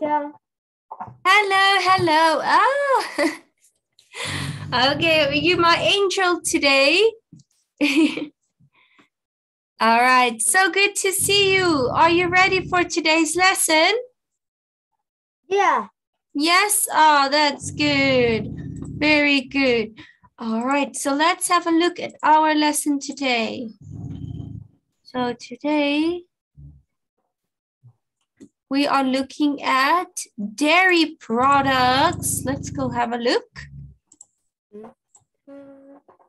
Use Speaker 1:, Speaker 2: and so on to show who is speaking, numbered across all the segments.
Speaker 1: Hello, hello. Oh. okay, you my angel today? All right, so good to see you. Are you ready for today's lesson?
Speaker 2: Yeah.
Speaker 1: Yes, oh, that's good. Very good. All right, so let's have a look at our lesson today. So today we are looking at dairy products. Let's go have a look.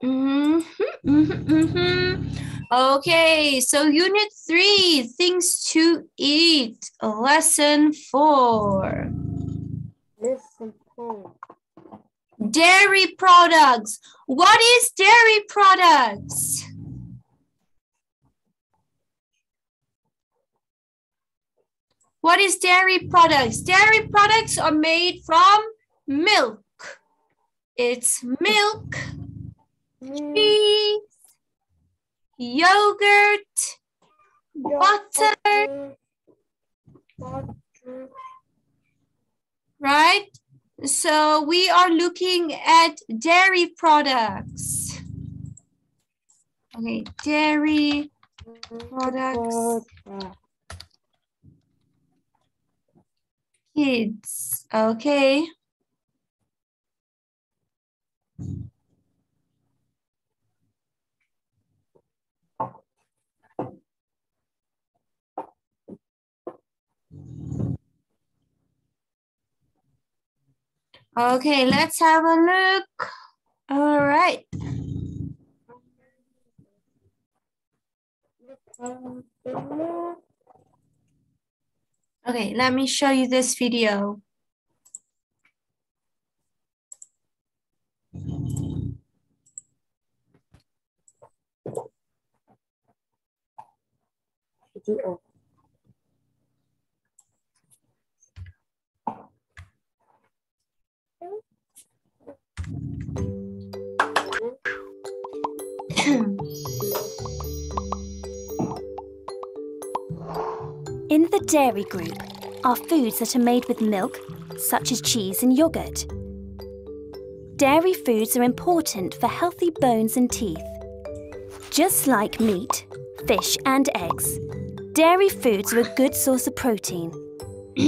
Speaker 1: Mhm, mhm, mhm. Okay, so unit three, things to eat, lesson four.
Speaker 2: Listen. to-
Speaker 1: Dairy products. What is dairy products? What is dairy products? Dairy products are made from milk. It's milk, cheese, yogurt, butter,
Speaker 2: Butter.
Speaker 1: right? So we are looking at dairy products. Okay, dairy products,
Speaker 2: Butter.
Speaker 1: Kids. Okay. Okay, let's have a look. All right. Okay, let me show you this video.
Speaker 3: the dairy group are foods that are made with milk, such as cheese and yogurt. Dairy foods are important for healthy bones and teeth. Just like meat, fish, and eggs, dairy foods are a good source of protein.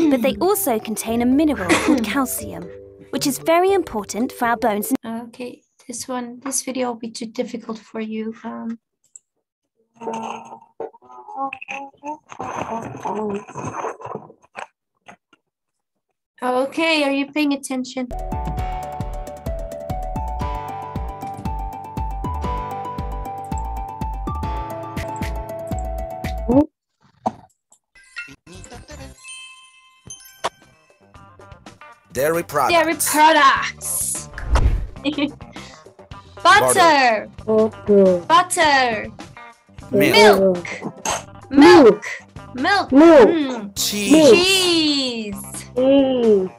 Speaker 3: but they also contain a mineral called calcium, which is very important for our bones and
Speaker 1: Okay, this one, this video will be too difficult for you. Um, okay, are you paying attention?
Speaker 4: Dairy products.
Speaker 1: Dairy products. Butter,
Speaker 2: Butter.
Speaker 1: butter,
Speaker 4: Milk.
Speaker 1: milk, milk,
Speaker 2: Milk.
Speaker 1: Mm,
Speaker 4: Cheese.
Speaker 1: cheese,
Speaker 2: Cheese.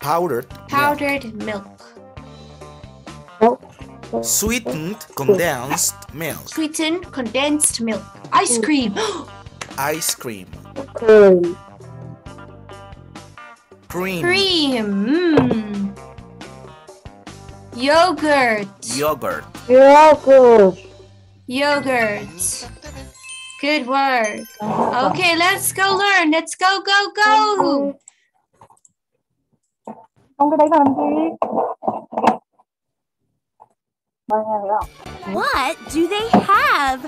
Speaker 4: Powdered.
Speaker 1: powdered milk,
Speaker 2: Milk.
Speaker 4: Sweetened condensed milk.
Speaker 1: sweetened condensed milk, ice cream.
Speaker 4: Ice cream.
Speaker 2: Cream.
Speaker 4: Cream.
Speaker 1: Cream. Mm. Yogurt.
Speaker 4: Yogurt.
Speaker 2: Yogurt.
Speaker 1: Yogurt. Good work. Okay, let's go learn. Let's go, go, go.
Speaker 2: Trong cái đấy là làm gì? Mang nghe thấy không?
Speaker 3: What do they have?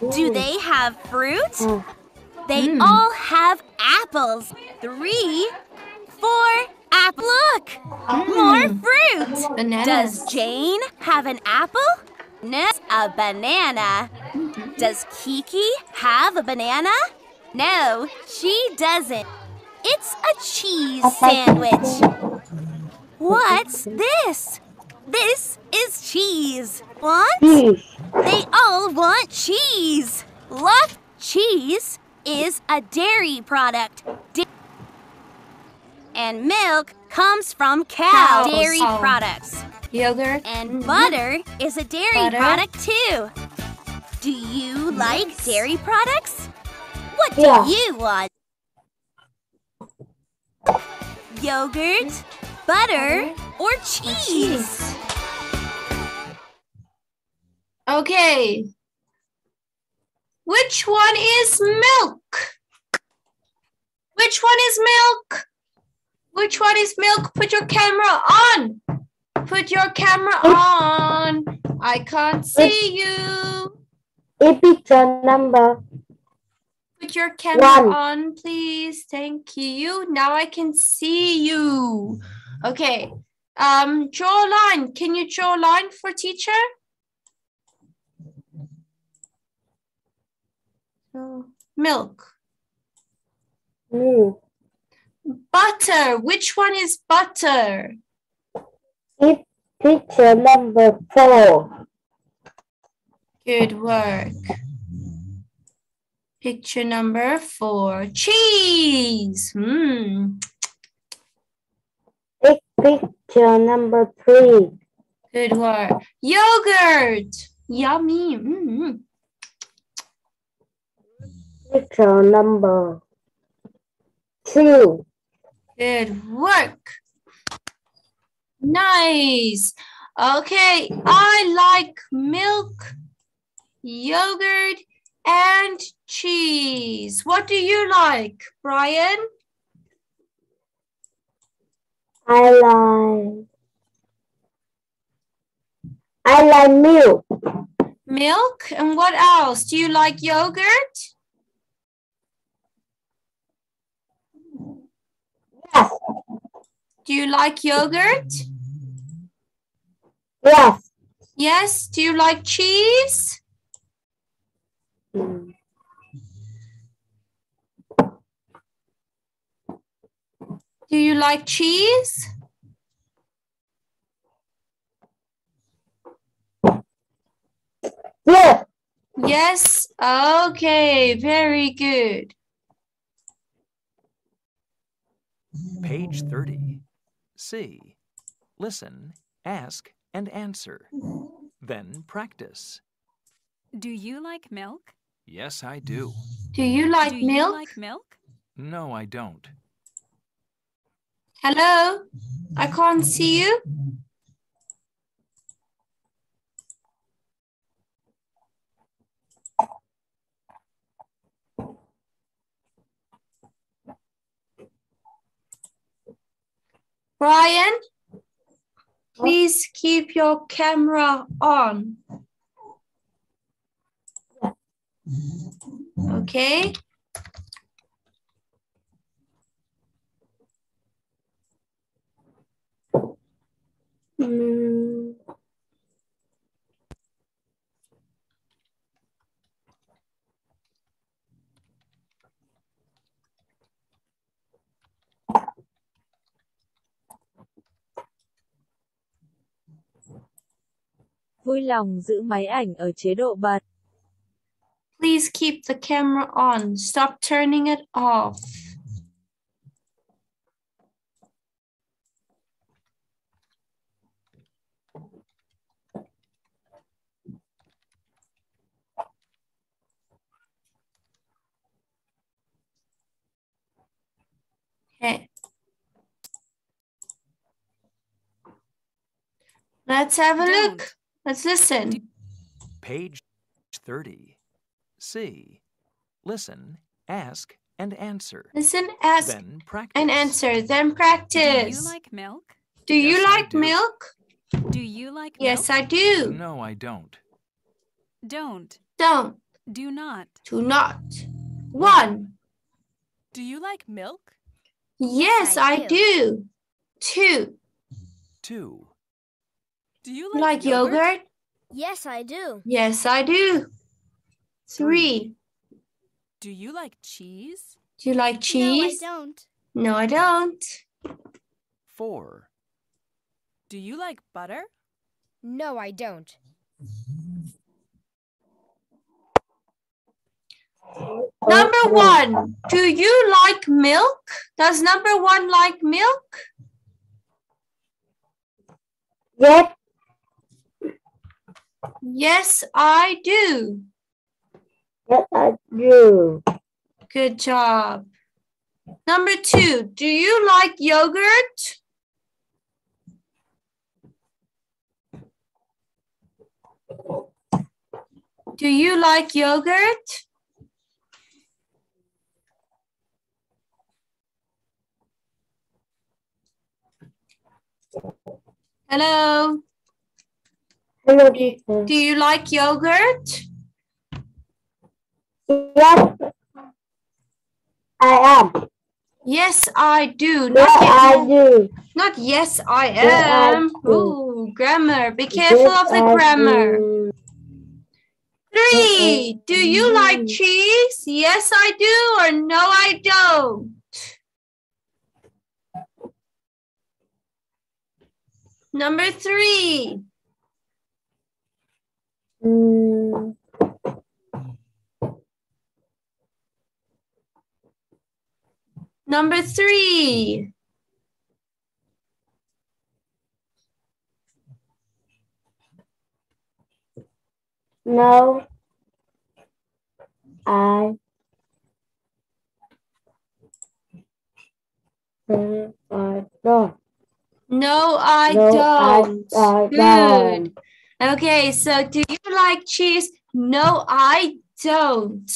Speaker 3: Do they have fruit?
Speaker 2: Mm.
Speaker 3: They
Speaker 1: Mm.
Speaker 3: all have apples. Three, four, apple. Look, more fruit.
Speaker 1: Bananas.
Speaker 3: Does Jane have an apple? No, a banana. Does Kiki have a banana? No, she doesn't. It's a cheese sandwich. What's this? This is cheese. Want?
Speaker 2: Cheese.
Speaker 3: They all want cheese. Look, cheese is a dairy product. Da- and milk comes from cow.
Speaker 1: Cows.
Speaker 3: Dairy
Speaker 1: Oh.
Speaker 3: products.
Speaker 1: Yogurt.
Speaker 3: And
Speaker 1: Mhm.
Speaker 3: butter is a dairy
Speaker 1: Butter.
Speaker 3: product too. Do you like dairy products? What do
Speaker 2: Yeah.
Speaker 3: you want? yogurt, butter, or cheese?
Speaker 1: Okay. Which one is milk? Which one is milk? Which one is milk? Put your camera on. Put your camera on. I can't see you.
Speaker 2: A picture number
Speaker 1: Put your camera
Speaker 2: One.
Speaker 1: on, please. Thank you. Now I can see you. Okay. Um, draw a line. Can you draw a line for teacher? So, milk.
Speaker 2: milk.
Speaker 1: Butter. Which one is butter?
Speaker 2: A picture number four.
Speaker 1: Good work. Picture number four. Cheese. Hmm.
Speaker 2: Picture number three.
Speaker 1: Good work. Yogurt. Yummy. Mm.
Speaker 2: Picture number two.
Speaker 1: Good work. Nice. Okay, I like milk, yogurt, and cheese. What do you like, Brian?
Speaker 2: I like. I like milk.
Speaker 1: Milk. And what else? Do you like yogurt?
Speaker 2: Yes.
Speaker 1: Do you like yogurt?
Speaker 2: Yes.
Speaker 1: Yes. Do you like cheese?
Speaker 2: Mm.
Speaker 1: Do you like cheese?
Speaker 2: Yes.
Speaker 1: Yes. Okay, very good.
Speaker 5: Page 30. C. Listen, ask, and answer. Then practice.
Speaker 6: Do you like milk?
Speaker 5: Yes, I do.
Speaker 1: Do you like
Speaker 6: Do you like milk?
Speaker 5: No, I don't.
Speaker 1: Hello? I can't see you. Brian, please keep your camera on. Okay.
Speaker 2: Mm.
Speaker 7: Vui lòng giữ máy ảnh ở chế độ bật.
Speaker 1: Please keep the camera on. Stop turning it off. Okay. Let's have a look. Let's listen.
Speaker 5: Page 30. C. Listen, ask, and answer.
Speaker 1: Listen, ask,
Speaker 5: Then practice.
Speaker 1: and answer. Then practice.
Speaker 6: Do you like milk?
Speaker 1: Do you
Speaker 5: Yes, I
Speaker 1: like
Speaker 5: do.
Speaker 1: milk?
Speaker 6: Do you like
Speaker 1: Yes,
Speaker 6: milk?
Speaker 1: I do.
Speaker 5: No, I don't.
Speaker 6: Don't.
Speaker 1: Don't.
Speaker 6: Do not.
Speaker 1: Do not. One.
Speaker 8: Do you like milk?
Speaker 1: Yes,
Speaker 3: I
Speaker 1: I do. Two.
Speaker 5: Two.
Speaker 8: Do you
Speaker 1: You
Speaker 8: like,
Speaker 1: like yogurt?
Speaker 3: Yes, I do.
Speaker 1: Yes, I do. Three.
Speaker 8: Do you like cheese?
Speaker 1: Do you like cheese?
Speaker 3: No, I don't.
Speaker 1: No, I don't.
Speaker 5: Four.
Speaker 8: Do you like butter?
Speaker 3: No, I don't.
Speaker 1: Number one. Do you like milk? Does number one like milk?
Speaker 2: Yes.
Speaker 1: Yes, I do.
Speaker 2: Yes, I do.
Speaker 1: Good job. Number two, do you like yogurt? Do you like yogurt? Hello,
Speaker 2: Hello,
Speaker 1: do you like yogurt?
Speaker 2: Yes, I am.
Speaker 1: Yes, I do.
Speaker 2: Yes,
Speaker 1: Not,
Speaker 2: I
Speaker 1: yes,
Speaker 2: do.
Speaker 1: not yes, I
Speaker 2: Yes, I
Speaker 1: am.
Speaker 2: do.
Speaker 1: Ooh, grammar. Be careful
Speaker 2: Yes,
Speaker 1: of the grammar.
Speaker 2: do.
Speaker 1: Three. Do you like cheese? Yes, I do, or no, I don't. Number three.
Speaker 2: Mm,
Speaker 1: Number three.
Speaker 2: no, I I don't.
Speaker 1: No, I
Speaker 2: No,
Speaker 1: don't.
Speaker 2: I
Speaker 1: Good.
Speaker 2: don't.
Speaker 1: Okay, so do you like cheese? No, I don't.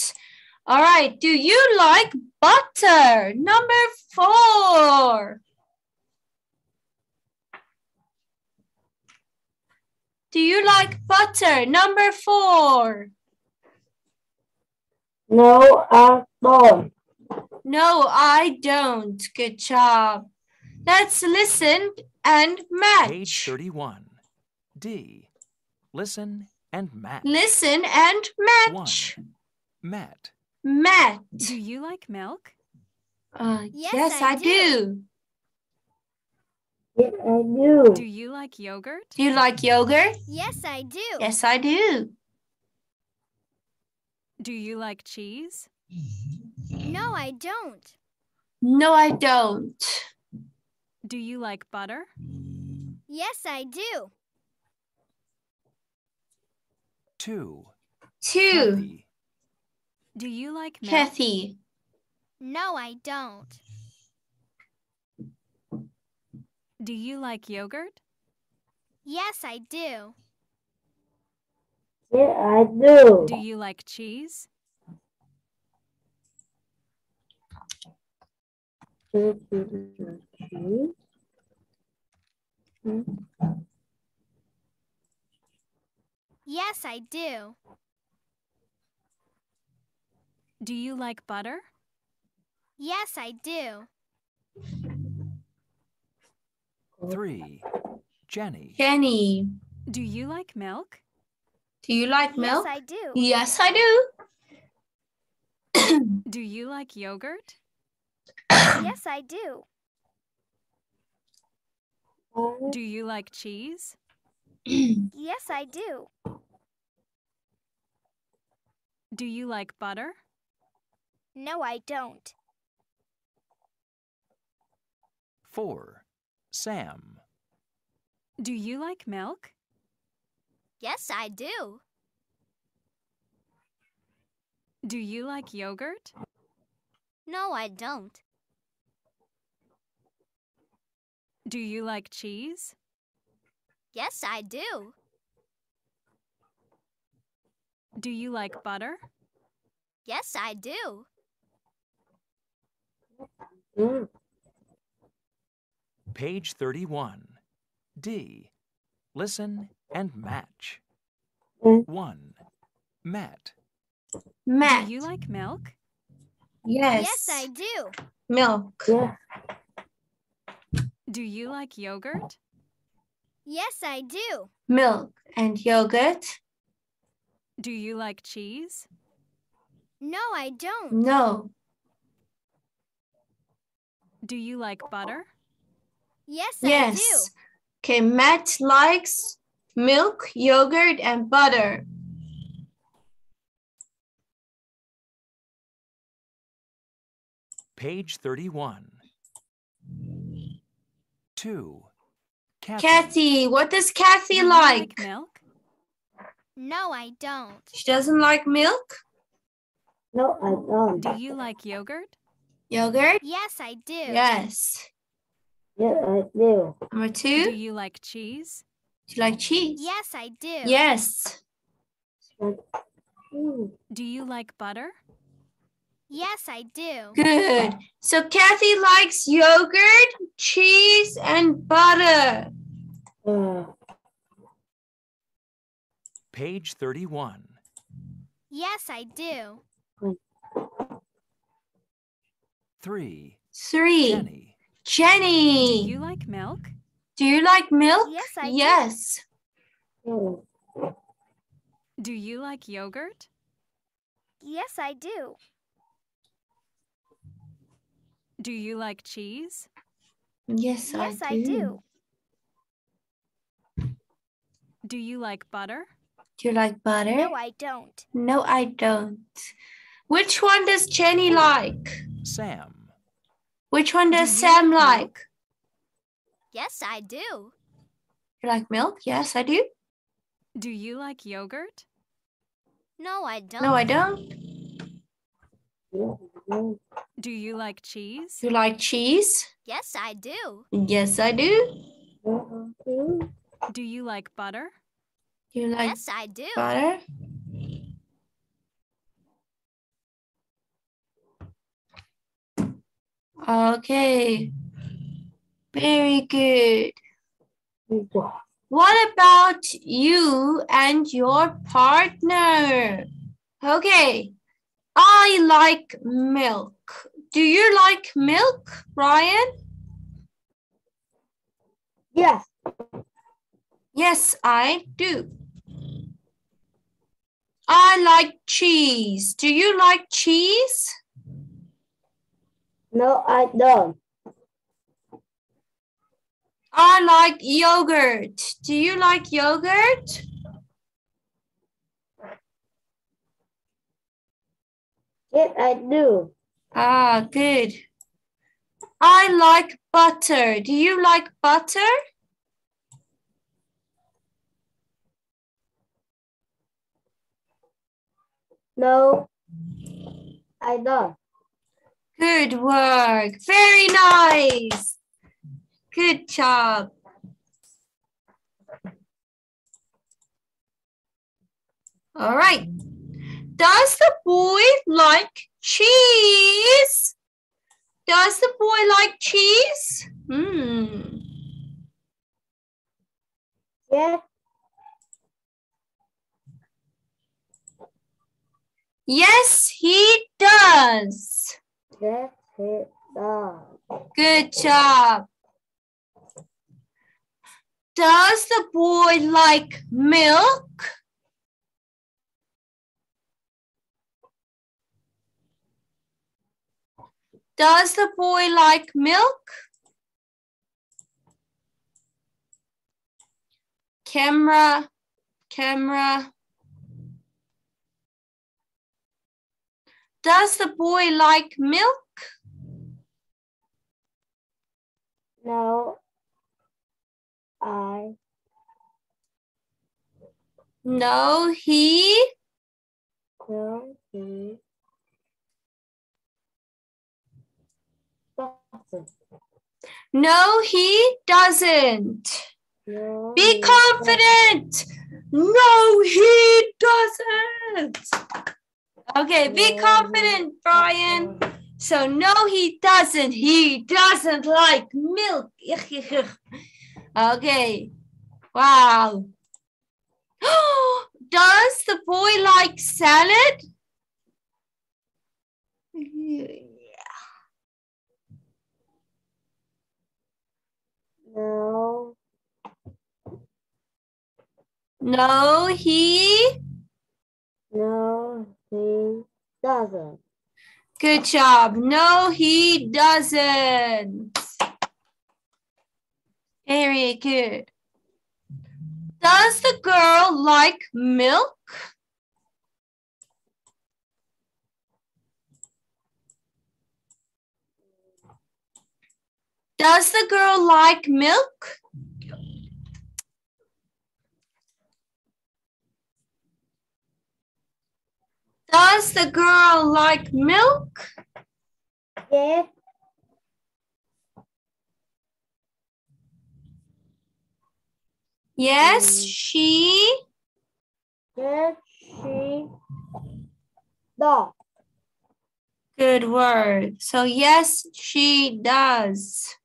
Speaker 1: All right, do you like butter? Number four. Do you like butter? Number four.
Speaker 2: No, I don't.
Speaker 1: No, I don't. Good job. Let's listen and match.
Speaker 5: Page 31. D. Listen and match.
Speaker 1: Listen and match.
Speaker 5: 1.
Speaker 1: match.
Speaker 5: Matt.
Speaker 1: Match.
Speaker 6: Do you like milk?
Speaker 1: Uh,
Speaker 9: Yes,
Speaker 1: yes,
Speaker 9: I
Speaker 1: I, do.
Speaker 2: Yes, I do.
Speaker 6: Do you like yogurt?
Speaker 1: Do you like yogurt?
Speaker 9: Yes, I do.
Speaker 1: Yes, I do.
Speaker 6: Do you like cheese?
Speaker 9: No, I don't.
Speaker 1: No, I don't.
Speaker 6: Do you like butter?
Speaker 9: Yes, I do.
Speaker 5: 2.
Speaker 1: Two.
Speaker 5: Kathy.
Speaker 6: Do you like milk?
Speaker 1: Kathy.
Speaker 9: No, I don't.
Speaker 6: Do you like yogurt?
Speaker 9: Yes, I do.
Speaker 2: Yes, I do.
Speaker 6: Do you like cheese? Mm-hmm.
Speaker 9: Yes, I do.
Speaker 6: Do you like butter?
Speaker 9: Yes, I do.
Speaker 5: 3. Jenny.
Speaker 1: Jenny.
Speaker 6: Do you like milk?
Speaker 1: Do you like milk?
Speaker 9: Yes, I do.
Speaker 1: Yes, I do.
Speaker 6: Do you like yogurt?
Speaker 9: Yes, I do.
Speaker 6: Do you like cheese?
Speaker 9: Yes, I do.
Speaker 6: Do you like butter?
Speaker 9: No, I don't.
Speaker 5: 4. Sam.
Speaker 6: Do you like milk?
Speaker 9: Yes, I do.
Speaker 6: Do you like yogurt?
Speaker 9: No, I don't.
Speaker 6: Do you like cheese?
Speaker 9: Yes, I do.
Speaker 6: Do you like butter?
Speaker 9: Yes, I do.
Speaker 2: Mm,
Speaker 5: Page 31. D. Listen and match.
Speaker 2: Mm.
Speaker 5: 1. Matt.
Speaker 1: Matt.
Speaker 6: Do you like milk?
Speaker 1: Yes.
Speaker 9: Yes, I do.
Speaker 1: Milk.
Speaker 2: Yes,
Speaker 6: Do you like yogurt?
Speaker 9: Yes, I do.
Speaker 1: Milk and yogurt.
Speaker 6: Do you like cheese?
Speaker 9: No, I don't.
Speaker 1: No.
Speaker 6: Do you like butter?
Speaker 9: Yes, I
Speaker 1: Yes. Okay, Matt likes milk, yogurt, and butter.
Speaker 5: Page 31. 2. Kathy.
Speaker 1: Kathy, what does
Speaker 6: Do
Speaker 1: Kathy
Speaker 6: you
Speaker 1: like?
Speaker 6: milk?
Speaker 9: No, I don't.
Speaker 1: She doesn't like milk?
Speaker 2: no, I don't.
Speaker 6: Do you like yogurt?
Speaker 1: Yogurt?
Speaker 9: Yes, I do.
Speaker 1: Yes.
Speaker 2: Yes, I do.
Speaker 1: Number two?
Speaker 6: Do
Speaker 1: two?
Speaker 6: you like cheese?
Speaker 1: Do you like cheese?
Speaker 9: Yes, I do.
Speaker 1: Yes.
Speaker 6: Do you like butter?
Speaker 9: Yes, I do.
Speaker 1: Good. So Kathy likes yogurt, cheese, and butter.
Speaker 2: Uh,
Speaker 5: Page 31.
Speaker 9: Yes, I do.
Speaker 5: 3.
Speaker 1: Three.
Speaker 5: Jenny.
Speaker 6: Do
Speaker 1: Jenny.
Speaker 6: you like milk?
Speaker 1: Do you like milk?
Speaker 9: Yes, I do.
Speaker 1: Yes.
Speaker 6: Do you like yogurt?
Speaker 9: Yes, I do.
Speaker 6: Do you like cheese?
Speaker 1: Yes,
Speaker 9: Yes,
Speaker 1: I
Speaker 9: I
Speaker 1: do.
Speaker 9: do.
Speaker 6: Do you like butter?
Speaker 1: Do you like butter?
Speaker 9: No, I don't.
Speaker 1: No, I don't. Which one does Jenny like?
Speaker 5: Sam.
Speaker 1: Which one does
Speaker 6: Do
Speaker 1: Sam
Speaker 6: like
Speaker 1: like?
Speaker 6: milk?
Speaker 9: Yes, I do.
Speaker 1: You like milk? Yes, I do.
Speaker 6: Do you like yogurt?
Speaker 9: No, I don't.
Speaker 1: No, I don't.
Speaker 2: Do.
Speaker 6: Do you like cheese?
Speaker 1: You like cheese?
Speaker 9: Yes, I do.
Speaker 1: Yes, I do.
Speaker 2: Yes, I do.
Speaker 6: Do you like butter?
Speaker 1: You like
Speaker 9: yes, I do.
Speaker 1: butter? Okay. Very good. What about you and your partner? Okay. I like milk. Do you like milk, Ryan?
Speaker 2: Yes,
Speaker 1: Yes, I do. I like cheese. Do you like cheese?
Speaker 2: No, I don't.
Speaker 1: I like yogurt. Do you like yogurt?
Speaker 2: Yes, I do.
Speaker 1: Ah, good. I like butter. Do you like butter?
Speaker 2: No, I don't.
Speaker 1: Good work. Very nice. Good job. All right. Does the boy like cheese? Does the boy like cheese? Hmm.
Speaker 2: Yes,
Speaker 1: Yes, he does.
Speaker 2: It.
Speaker 1: Good job. Does the boy like milk? Does the boy like milk? Camera, camera. Does the boy like milk?
Speaker 2: No, I
Speaker 1: No, he.
Speaker 2: no, he doesn't.
Speaker 1: No, he doesn't.
Speaker 2: No,
Speaker 1: Be
Speaker 2: he
Speaker 1: confident. No, he doesn't. Okay, be confident, Brian. So, no, he doesn't. He doesn't like milk. Okay. Wow. Does the boy like salad?
Speaker 2: No,
Speaker 1: No, he.
Speaker 2: no, he doesn't.
Speaker 1: Good job. No, he doesn't. Very good. Does the girl like milk? Does the girl like milk? Does the girl like milk?
Speaker 2: Yes.
Speaker 1: Yes,
Speaker 2: Mm.
Speaker 1: she.
Speaker 2: Yes, she does.
Speaker 1: Good word. So, yes, she does.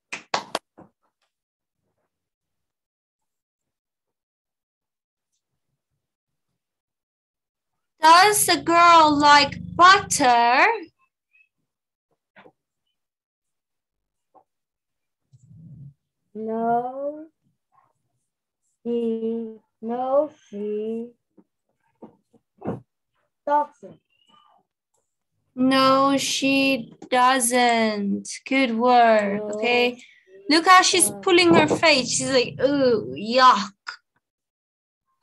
Speaker 1: Does the girl like butter?
Speaker 2: No. She no she doesn't.
Speaker 1: No, she doesn't. Good work.
Speaker 2: No,
Speaker 1: Okay. Look how she's pulling her face. She's like, ooh, yuck.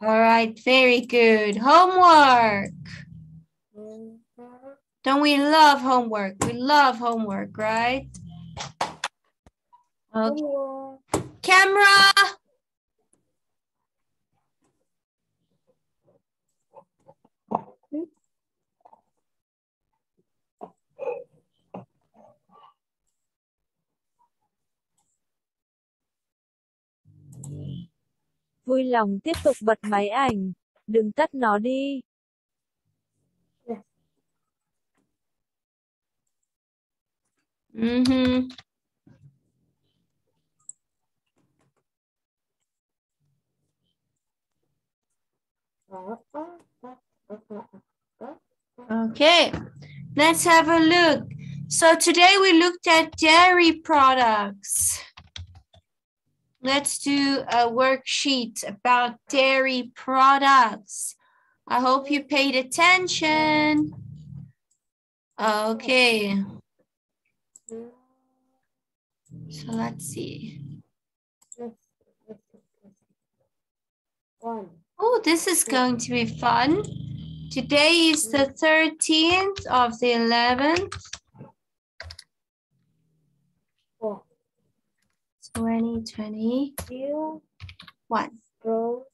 Speaker 1: All right, very good. Homework. Don't we love homework? We love homework, right? Okay. Camera.
Speaker 7: Vui lòng tiếp tục bật máy ảnh. Đừng tắt nó đi.
Speaker 1: Mm-hmm. Okay, let's have a look. So today we looked at dairy products. Let's do a worksheet about dairy products. I hope you paid attention. Okay, so let's see. Oh, this is going to be fun. Today is the 13th of the 11th,
Speaker 2: Four.
Speaker 1: 2021.
Speaker 2: You go.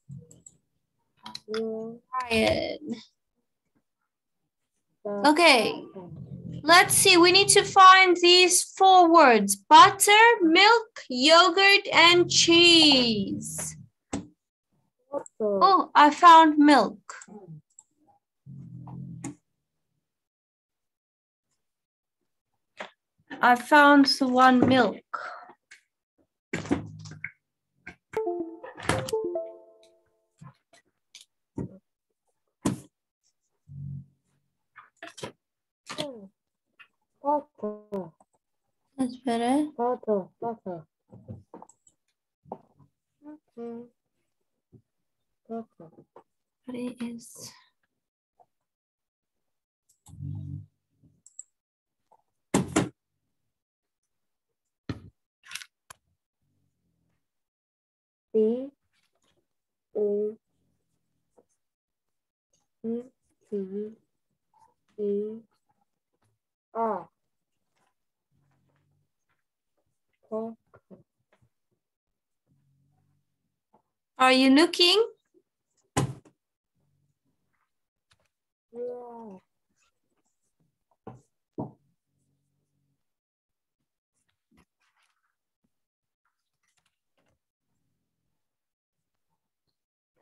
Speaker 1: Ryan. Okay, let's see. We need to find these four words butter, milk, yogurt, and cheese. Oh, I found milk. I found the one milk.
Speaker 2: Photo.
Speaker 1: That's better.
Speaker 2: Photo. Photo. Okay. Photo.
Speaker 1: But it is.
Speaker 2: B O E T E R.
Speaker 1: Are you looking?
Speaker 2: Yeah.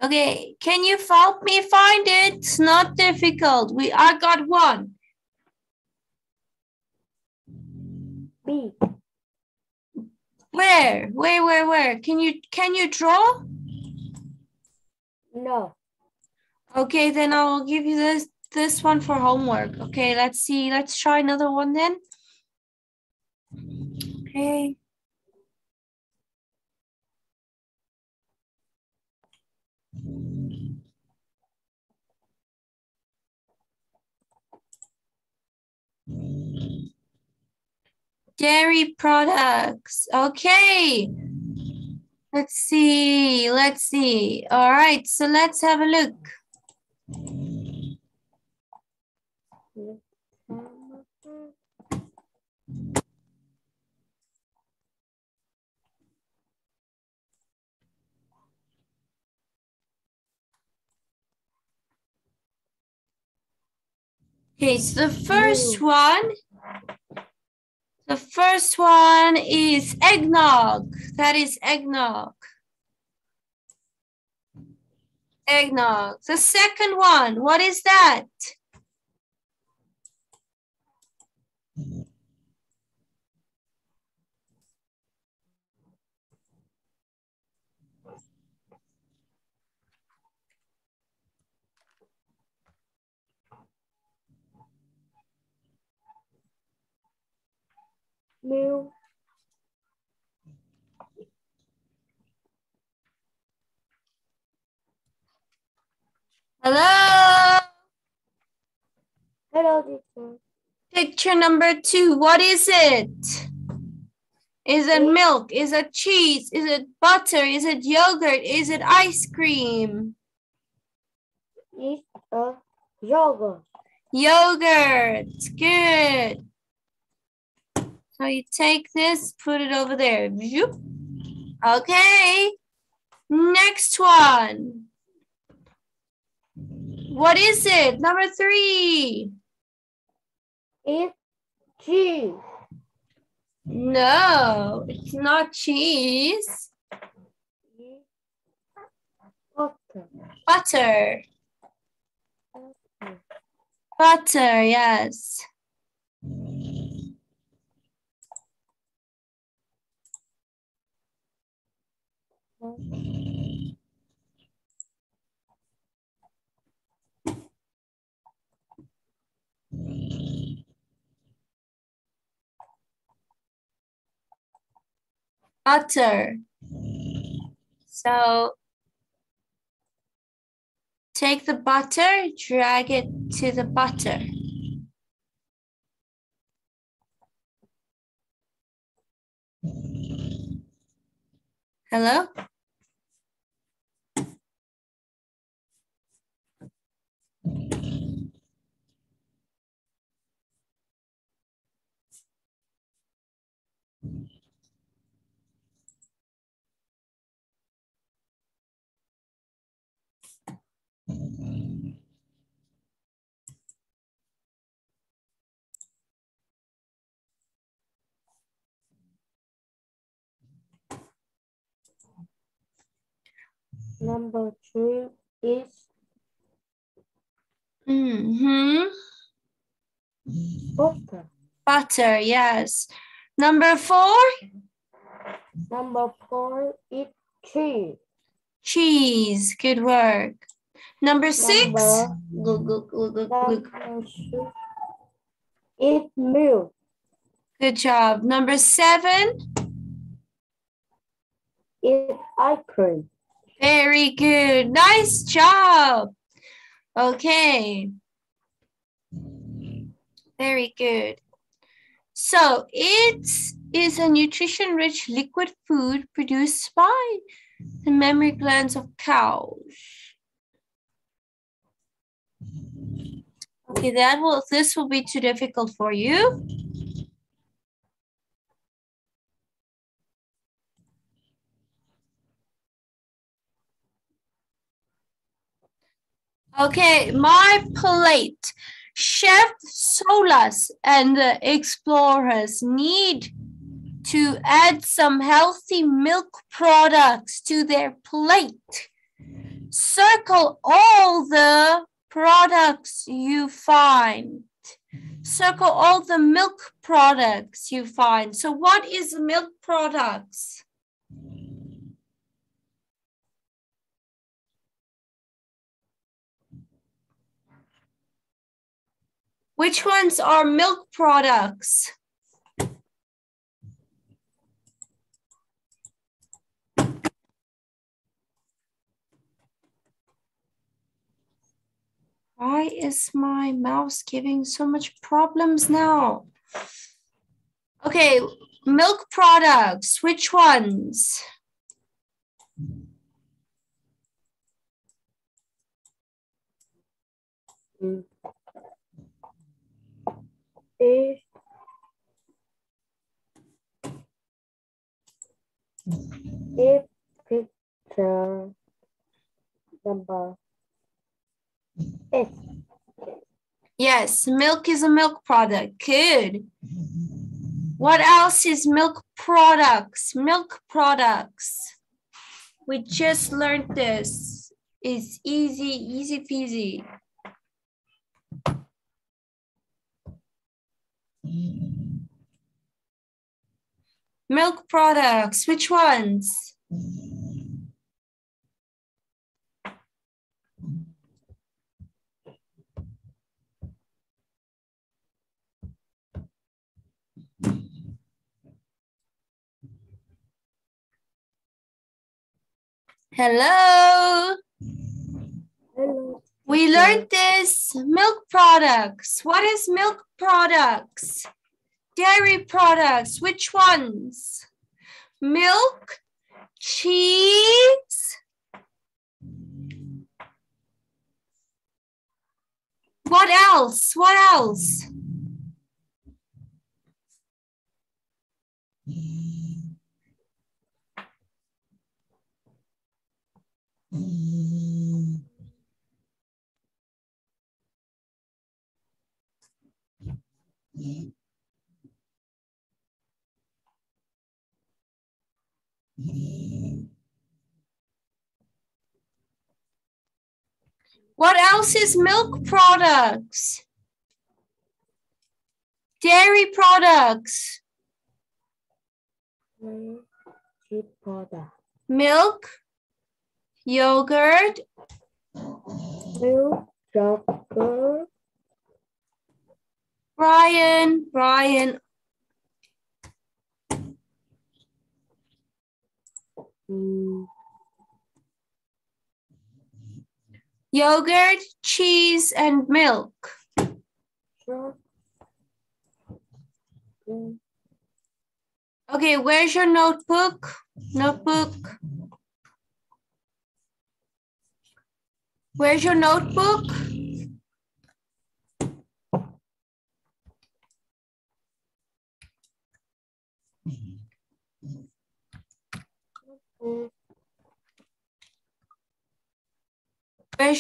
Speaker 1: Okay, can you help me find it? It's not difficult. We I got one.
Speaker 2: B.
Speaker 1: Where? Where, where, where? Can you can you draw?
Speaker 2: No.
Speaker 1: Okay, then I will give you this this one for homework. Okay, let's see. Let's try another one then. Okay. Dairy products. Okay. Let's see. Let's see. All right. So let's have a look. Okay, so the first one, The first one is eggnog. That is eggnog. Eggnog. The second one, what is that?
Speaker 2: Milk,
Speaker 1: Hello?
Speaker 2: hello teacher,
Speaker 1: Picture number two, what is it? Is it milk? Is it cheese? Is it butter? Is it yogurt? Is it ice cream?
Speaker 2: is a uh, yogurt,
Speaker 1: Yogurt. Good. So you take this, put it over there. Okay. Next one. What is it? Number three.
Speaker 2: It's cheese,
Speaker 1: No, it's not cheese.
Speaker 2: butter,
Speaker 1: Butter. Butter, yes. Butter. So take the butter, drag it to the butter. Hello?
Speaker 2: Number three is
Speaker 1: Mm-hmm.
Speaker 2: butter,
Speaker 1: Butter, yes. Number four,
Speaker 2: number four is cheese,
Speaker 1: cheese. Good work. Number six,
Speaker 2: Number-
Speaker 1: Glug, glug, glug, glug, glug.
Speaker 2: number milk,
Speaker 1: good job. Number seven,
Speaker 2: is ice cream,
Speaker 1: very good. Nice job. Okay. Very good. So it is a nutrition-rich liquid food produced by the mammary glands of cows. Okay, that will this will be too difficult for you. Okay, my plate. Chef Solas and the explorers need to add some healthy milk products to their plate. Circle all the products you find. Circle all the milk products you find. So what is milk products? Which ones are milk products? Why is my mouse giving so much problems now? Okay, milk products, which ones?
Speaker 2: Mm. Is is picture number eight.
Speaker 1: Yes, milk is a milk product. Good. What else is milk products? Milk products. We just learned this. It's easy, easy peasy. Milk products, which ones? Hello.
Speaker 2: Hello.
Speaker 1: We learned this milk products. What is milk products? Dairy products. Which ones? Milk, cheese. What else? What else? What else is milk products? Dairy products,
Speaker 2: Milk,
Speaker 1: yogurt,
Speaker 2: Milk, chocolate,
Speaker 1: Brian, Brian,
Speaker 2: mm,
Speaker 1: yogurt, cheese, and milk. Okay, where's your notebook? Notebook. Where's your notebook? Where's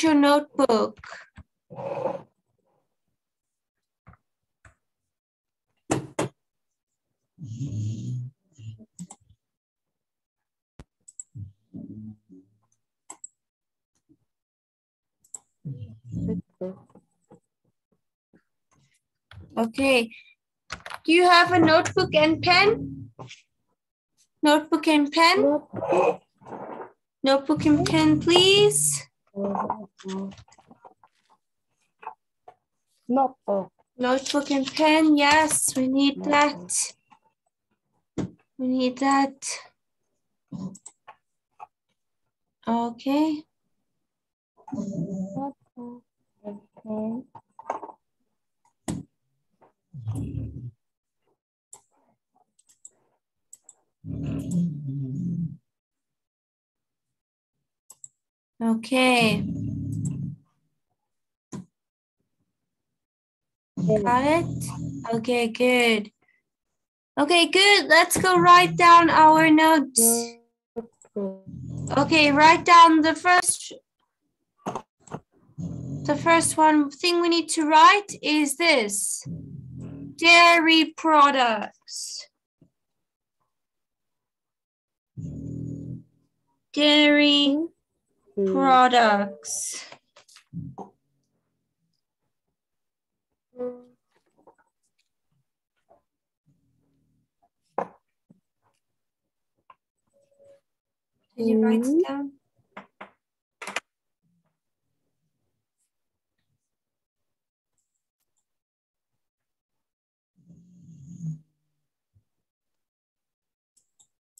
Speaker 1: your notebook? Okay. Do you have a notebook and pen? Notebook and pen?
Speaker 2: Notebook,
Speaker 1: and pen, please.
Speaker 2: Notebook,
Speaker 1: Notebook and pen, yes, we need that. We need that. Okay.
Speaker 2: notebook, and pen.
Speaker 1: Okay. Got it? Okay, good. Okay, good. Let's go write down our notes. Okay, write down the first the first one thing we need to write is this. Dairy products. Dairy
Speaker 2: mm,
Speaker 1: products. Did you write it down?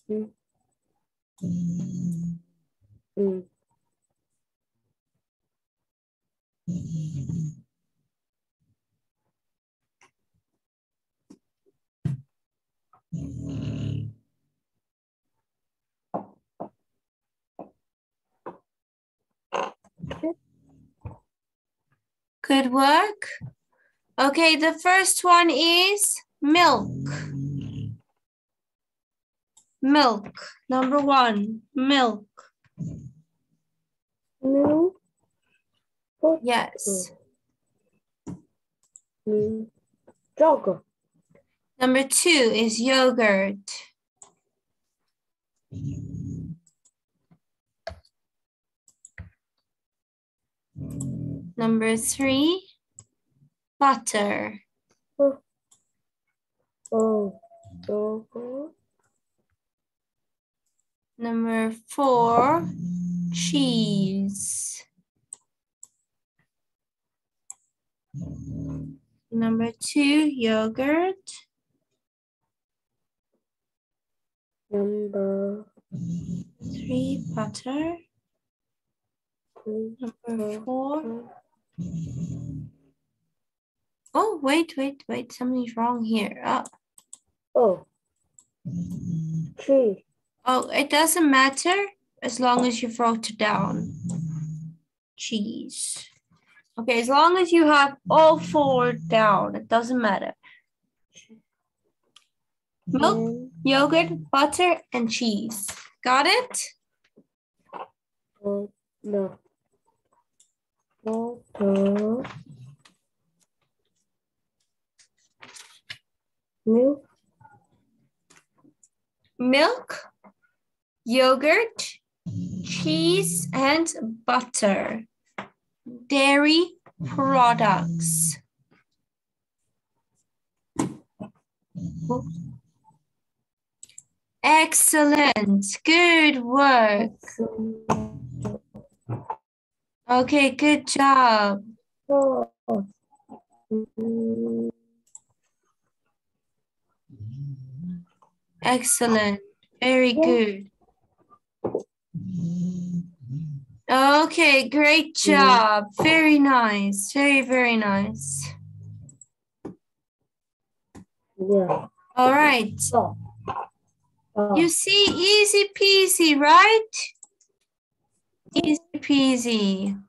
Speaker 2: mm,
Speaker 1: Okay, the first one is milk. Milk. Number one, milk.
Speaker 2: Milk,
Speaker 1: Yes.
Speaker 2: chocolate,
Speaker 1: Number two is yogurt. Number three, butter.
Speaker 2: Oh. Oh. oh.
Speaker 1: Number four, cheese. Number two, yogurt.
Speaker 2: Number
Speaker 1: Three, butter. Number four. Oh, wait, wait, wait. Something's wrong here. Oh,
Speaker 2: Oh.
Speaker 1: Oh, it doesn't matter as long as you wrote it down. Cheese. Okay, as long as you have all four down, it doesn't matter. Milk,
Speaker 2: hmm.
Speaker 1: yogurt, butter, and cheese. Got it?
Speaker 2: Oh, no. Water. Milk.
Speaker 1: Milk, yogurt, cheese, and butter. Dairy products. Excellent. Good work. Okay, good job. Oh.
Speaker 2: Four. Mm,
Speaker 1: Excellent. Very good. Okay, great job. Very nice. Very, very nice.
Speaker 2: Yeah.
Speaker 1: All right. You see, easy peasy, right? Easy peasy.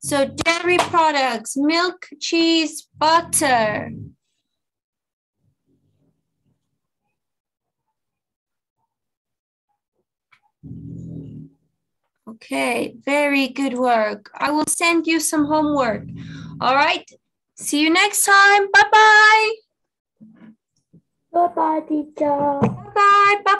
Speaker 1: So dairy products, milk, cheese, butter. Okay, very good work. I will send you some homework. All right. See you next time. Bye-bye.
Speaker 2: Bye bye, teacher.
Speaker 1: Bye-bye. Bye.